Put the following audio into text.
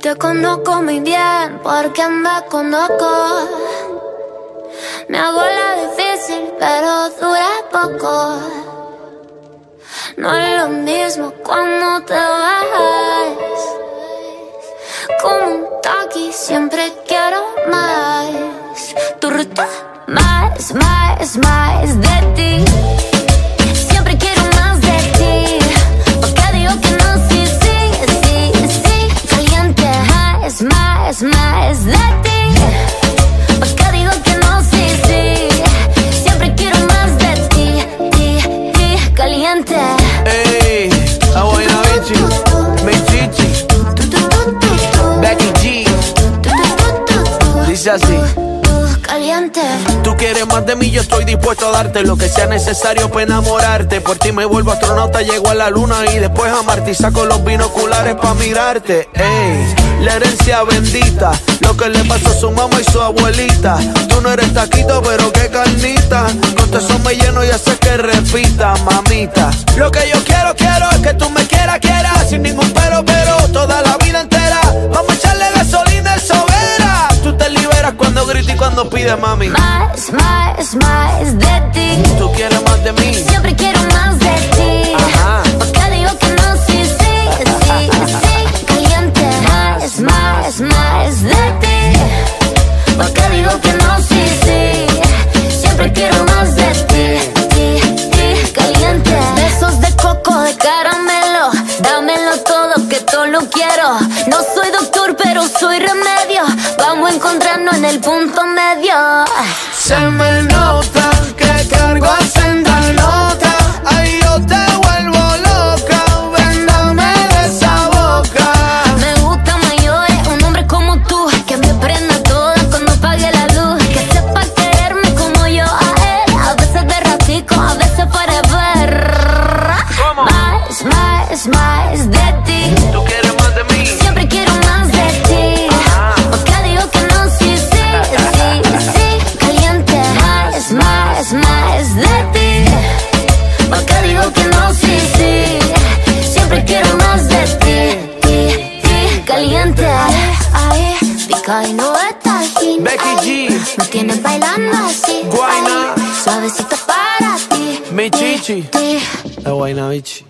Te conozco muy bien porque me conozco. Me hago la difícil, pero dura poco. No es lo mismo cuando te vas. Como un taqui, siempre quiero más. Tu ruta, más, más, más de ti. Más, más, más de ti. Porque digo que no, sí, sí. Siempre quiero más de ti, ti, ti. Caliente. Ey, a buena bichi, mi chichi, Tu, tu, tu, tu, tu. Becky G, dice así. Caliente. Tú quieres más de mí, yo estoy dispuesto a darte lo que sea necesario para enamorarte. Por ti me vuelvo astronauta, llego a la luna y después a Marte y saco los binoculares para mirarte. Ey, la herencia bendita, lo que le pasó a su mamá y su abuelita. Tú no eres taquito, pero qué carnita. Con eso me lleno y hace que repita, mamita. Lo que yo quiero, quiero es que tú me quieras, quieras, sin ningún pero, pero, toda la vida entera. Vamos a echarle gasolina al sobera. Tú te liberas cuando gritas y cuando pides, mami. Más, más, más de más, de ti. Porque digo que no, sí, sí. Siempre quiero más de ti, ti. Caliente. Besos de coco, de caramelo. Dámelo todo, que todo lo quiero. No soy doctor, pero soy remedio. Vamos a encontrarnos en el punto medio. Se me nota más, más de ti. Tú quieres más de mí. Siempre quiero más de ti. Porque digo que no, sí, sí, sí, sí. Caliente. Más, más, más de ti. Porque digo que no, sí, sí. Siempre quiero más de ti, ti, ti. Caliente. Ay, pica y no está aquí. Becky G. Me tienes bailando así. Guayna. Ay, Suavecito para ti. Mi chichi. Ti. La guayna bichi.